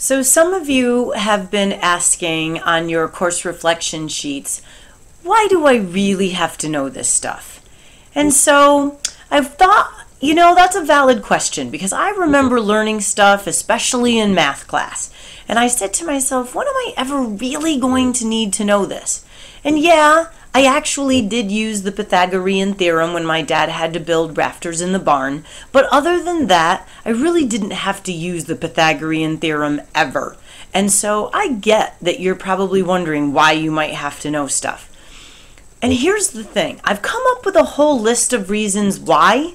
So, some of you have been asking on your course reflection sheets, why do I really have to know this stuff? And so I've thought, you know, that's a valid question because I remember mm-hmm. learning stuff, especially in math class. And I said to myself, when am I ever really going to need to know this? And yeah, I actually did use the Pythagorean theorem when my dad had to build rafters in the barn, but other than that, I really didn't have to use the Pythagorean theorem ever. And so I get that you're probably wondering why you might have to know stuff. And here's the thing I've come up with a whole list of reasons why,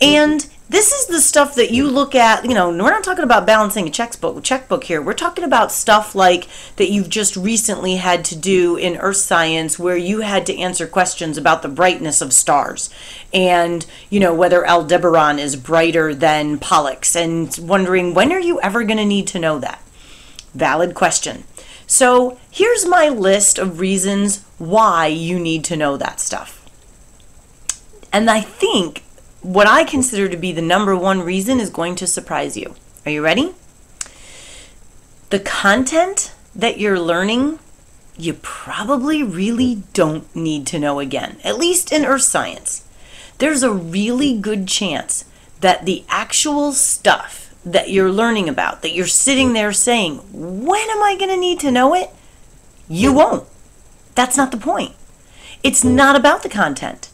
and this is the stuff that you look at you know we're not talking about balancing a checkbook checkbook here. We're talking about stuff like that you've just recently had to do in earth science where you had to answer questions about the brightness of stars and you know whether aldebaran is brighter than pollux and wondering when are you ever going to need to know that? Valid question. So here's my list of reasons why you need to know that stuff. And I think what I consider to be the number one reason is going to surprise you. Are you ready? The content that you're learning, you probably really don't need to know again, at least in earth science. There's a really good chance that the actual stuff that you're learning about, that you're sitting there saying, when am I going to need to know it? You won't. That's not the point. It's not about the content.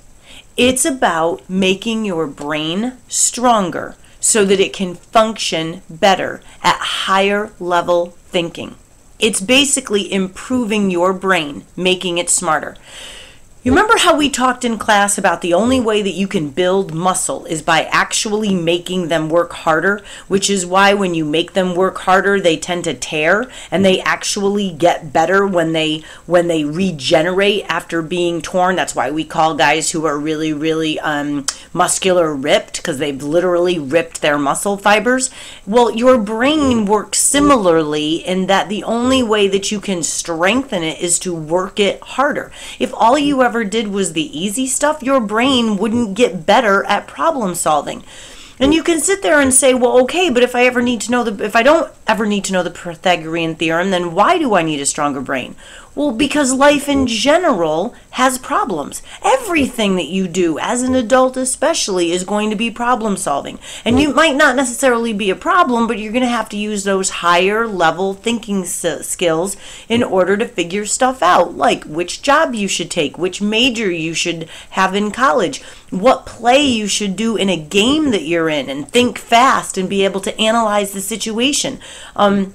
It's about making your brain stronger so that it can function better at higher level thinking. It's basically improving your brain, making it smarter. You remember how we talked in class about the only way that you can build muscle is by actually making them work harder, which is why when you make them work harder, they tend to tear and they actually get better when they when they regenerate after being torn. That's why we call guys who are really really um, muscular ripped because they've literally ripped their muscle fibers. Well, your brain works similarly in that the only way that you can strengthen it is to work it harder. If all you ever ever did was the easy stuff, your brain wouldn't get better at problem solving. And you can sit there and say, well, okay, but if I ever need to know the, if I don't ever need to know the Pythagorean theorem, then why do I need a stronger brain? Well, because life in general has problems. Everything that you do, as an adult especially, is going to be problem solving. And you might not necessarily be a problem, but you're going to have to use those higher level thinking skills in order to figure stuff out, like which job you should take, which major you should have in college, what play you should do in a game that you're in, and think fast and be able to analyze the situation. Um,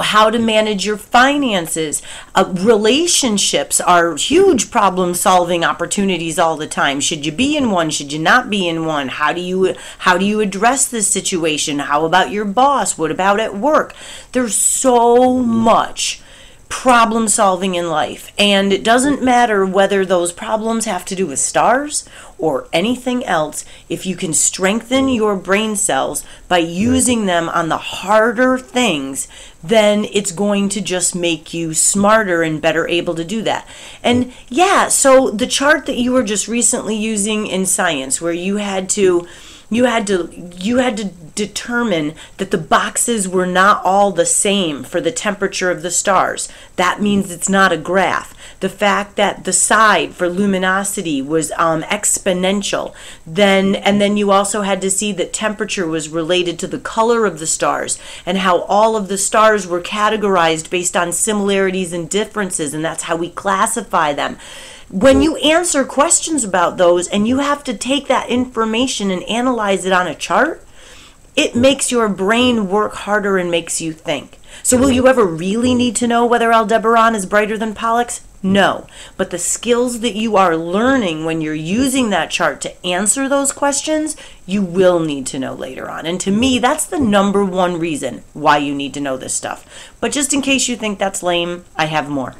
how to manage your finances. Uh, relationships are huge problem solving opportunities all the time. Should you be in one? Should you not be in one? How do you how do you address this situation? How about your boss? What about at work? There's so much problem solving in life. And it doesn't matter whether those problems have to do with stars or anything else, if you can strengthen your brain cells by using them on the harder things, then it's going to just make you smarter and better able to do that. And yeah, so the chart that you were just recently using in science, where you had to you had to you had to determine that the boxes were not all the same for the temperature of the stars. That means it's not a graph. The fact that the side for luminosity was um, exponential then and then you also had to see that temperature was related to the color of the stars and how all of the stars were categorized based on similarities and differences and that's how we classify them. When you answer questions about those and you have to take that information and analyze it on a chart, it makes your brain work harder and makes you think. So, will you ever really need to know whether Aldebaran is brighter than Pollux? No. But the skills that you are learning when you're using that chart to answer those questions, you will need to know later on. And to me, that's the number one reason why you need to know this stuff. But just in case you think that's lame, I have more.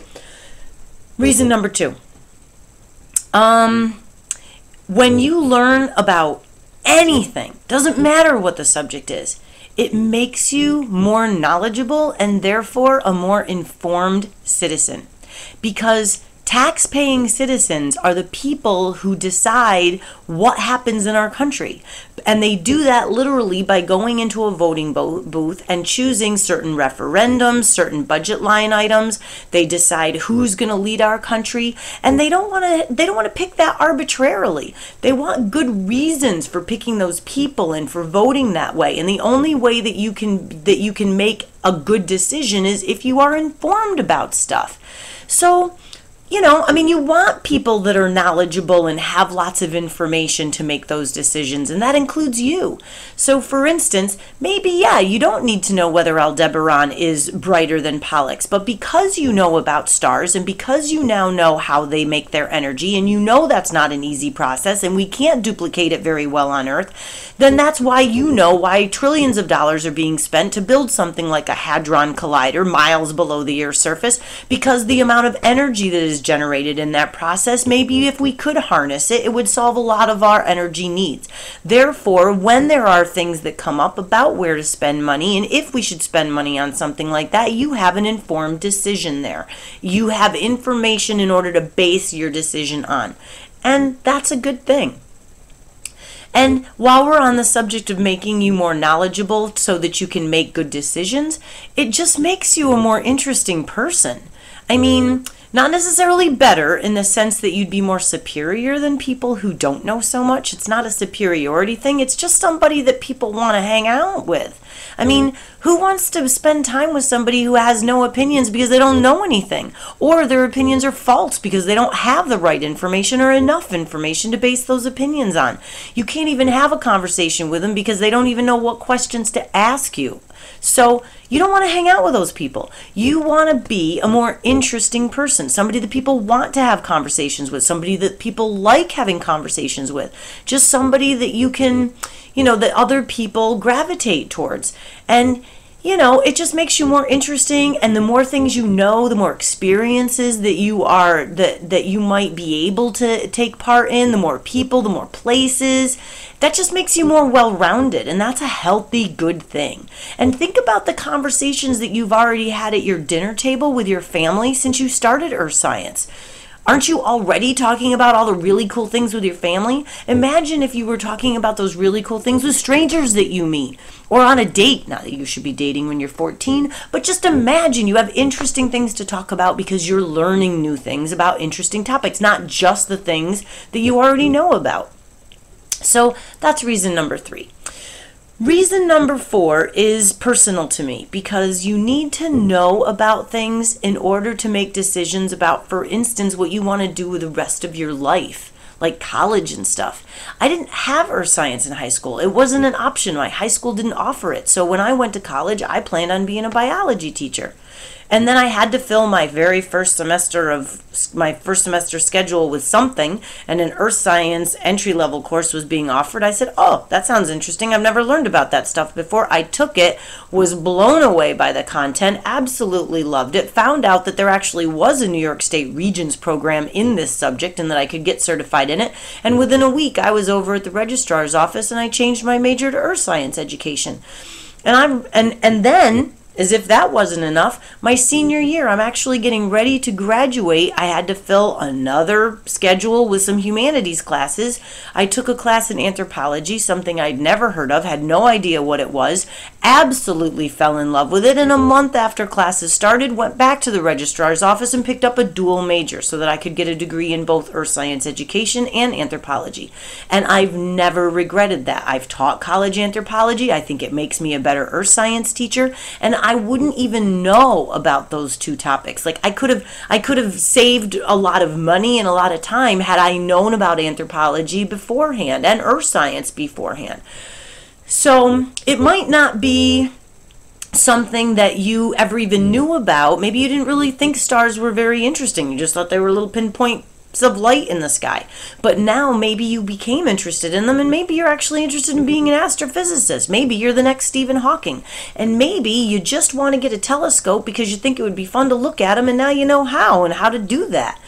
Reason number two um, when you learn about anything, doesn't matter what the subject is, it makes you more knowledgeable and therefore a more informed citizen. Because Tax-paying citizens are the people who decide what happens in our country. And they do that literally by going into a voting bo- booth and choosing certain referendums, certain budget line items. They decide who's going to lead our country, and they don't want to they don't want to pick that arbitrarily. They want good reasons for picking those people and for voting that way. And the only way that you can that you can make a good decision is if you are informed about stuff. So, you know, I mean, you want people that are knowledgeable and have lots of information to make those decisions, and that includes you. So, for instance, maybe, yeah, you don't need to know whether Aldebaran is brighter than Pollux, but because you know about stars and because you now know how they make their energy, and you know that's not an easy process and we can't duplicate it very well on Earth, then that's why you know why trillions of dollars are being spent to build something like a Hadron Collider miles below the Earth's surface, because the amount of energy that is generated in that process, maybe if we could harness it, it would solve a lot of our energy needs. Therefore, when there are things that come up about where to spend money and if we should spend money on something like that, you have an informed decision there. You have information in order to base your decision on. And that's a good thing. And while we're on the subject of making you more knowledgeable so that you can make good decisions, it just makes you a more interesting person. I mean, not necessarily better in the sense that you'd be more superior than people who don't know so much. It's not a superiority thing, it's just somebody that people want to hang out with. I mean, who wants to spend time with somebody who has no opinions because they don't know anything? Or their opinions are false because they don't have the right information or enough information to base those opinions on? You can't even have a conversation with them because they don't even know what questions to ask you. So you don't want to hang out with those people. You want to be a more interesting person, somebody that people want to have conversations with, somebody that people like having conversations with, just somebody that you can, you know, that other people gravitate towards. And you know, it just makes you more interesting and the more things you know, the more experiences that you are that that you might be able to take part in, the more people, the more places. That just makes you more well-rounded and that's a healthy good thing. And think about the conversations that you've already had at your dinner table with your family since you started earth science. Aren't you already talking about all the really cool things with your family? Imagine if you were talking about those really cool things with strangers that you meet or on a date. Not that you should be dating when you're 14, but just imagine you have interesting things to talk about because you're learning new things about interesting topics, not just the things that you already know about. So that's reason number three. Reason number four is personal to me because you need to know about things in order to make decisions about, for instance, what you want to do with the rest of your life, like college and stuff. I didn't have earth science in high school. It wasn't an option. My high school didn't offer it. So when I went to college, I planned on being a biology teacher. And then I had to fill my very first semester of my first semester schedule with something, and an earth science entry level course was being offered. I said, Oh, that sounds interesting. I've never learned about that stuff before. I took it, was blown away by the content, absolutely loved it, found out that there actually was a New York State Regents program in this subject and that I could get certified in it. And within a week, I was over at the registrar's office and I changed my major to earth science education. And I'm and and then as if that wasn't enough, my senior year, I'm actually getting ready to graduate. I had to fill another schedule with some humanities classes. I took a class in anthropology, something I'd never heard of, had no idea what it was, absolutely fell in love with it, and a mm-hmm. month after classes started, went back to the registrar's office and picked up a dual major so that I could get a degree in both earth science education and anthropology. And I've never regretted that. I've taught college anthropology. I think it makes me a better earth science teacher, and I wouldn't even know about those two topics. Like I could have I could have saved a lot of money and a lot of time had I known about anthropology beforehand and earth science beforehand. So, it might not be something that you ever even knew about. Maybe you didn't really think stars were very interesting. You just thought they were a little pinpoint of light in the sky. But now maybe you became interested in them, and maybe you're actually interested in being an astrophysicist. Maybe you're the next Stephen Hawking. And maybe you just want to get a telescope because you think it would be fun to look at them, and now you know how and how to do that.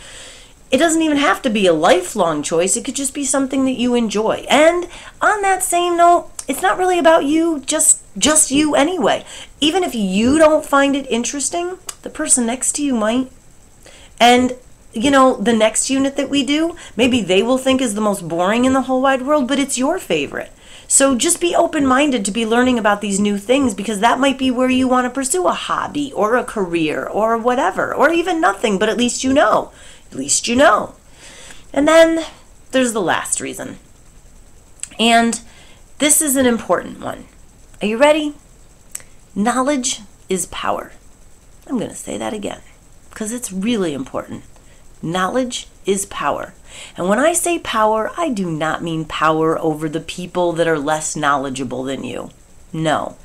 It doesn't even have to be a lifelong choice, it could just be something that you enjoy. And on that same note, it's not really about you, just just you anyway. Even if you don't find it interesting, the person next to you might. And you know, the next unit that we do, maybe they will think is the most boring in the whole wide world, but it's your favorite. So just be open minded to be learning about these new things because that might be where you want to pursue a hobby or a career or whatever, or even nothing, but at least you know. At least you know. And then there's the last reason. And this is an important one. Are you ready? Knowledge is power. I'm going to say that again because it's really important. Knowledge is power. And when I say power, I do not mean power over the people that are less knowledgeable than you. No.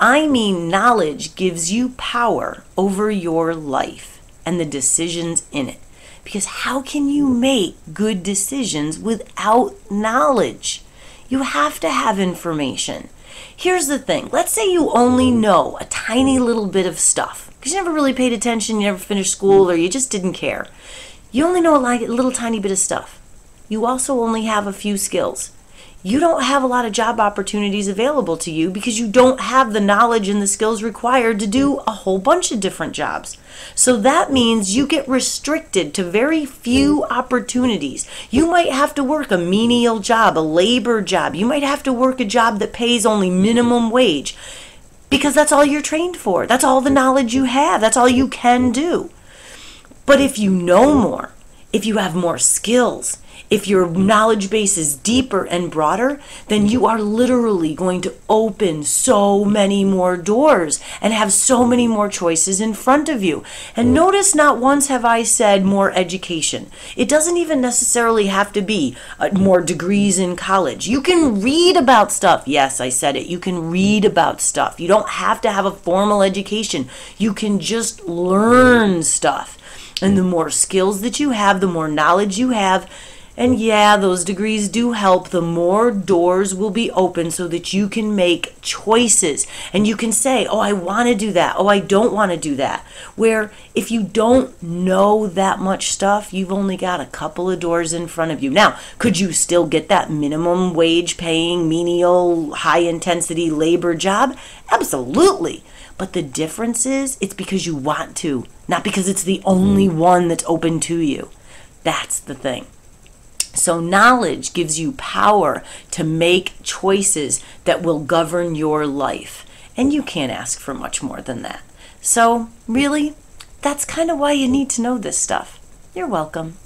I mean knowledge gives you power over your life and the decisions in it. Because how can you make good decisions without knowledge? You have to have information. Here's the thing let's say you only know a tiny little bit of stuff because you never really paid attention, you never finished school, or you just didn't care. You only know a little tiny bit of stuff. You also only have a few skills. You don't have a lot of job opportunities available to you because you don't have the knowledge and the skills required to do a whole bunch of different jobs. So that means you get restricted to very few opportunities. You might have to work a menial job, a labor job. You might have to work a job that pays only minimum wage because that's all you're trained for. That's all the knowledge you have. That's all you can do. But if you know more, if you have more skills, if your knowledge base is deeper and broader, then you are literally going to open so many more doors and have so many more choices in front of you. And notice not once have I said more education. It doesn't even necessarily have to be uh, more degrees in college. You can read about stuff. Yes, I said it. You can read about stuff. You don't have to have a formal education. You can just learn stuff. And the more skills that you have, the more knowledge you have. And yeah, those degrees do help. The more doors will be open so that you can make choices and you can say, oh, I want to do that. Oh, I don't want to do that. Where if you don't know that much stuff, you've only got a couple of doors in front of you. Now, could you still get that minimum wage paying, menial, high intensity labor job? Absolutely. But the difference is it's because you want to, not because it's the only mm. one that's open to you. That's the thing. So, knowledge gives you power to make choices that will govern your life. And you can't ask for much more than that. So, really, that's kind of why you need to know this stuff. You're welcome.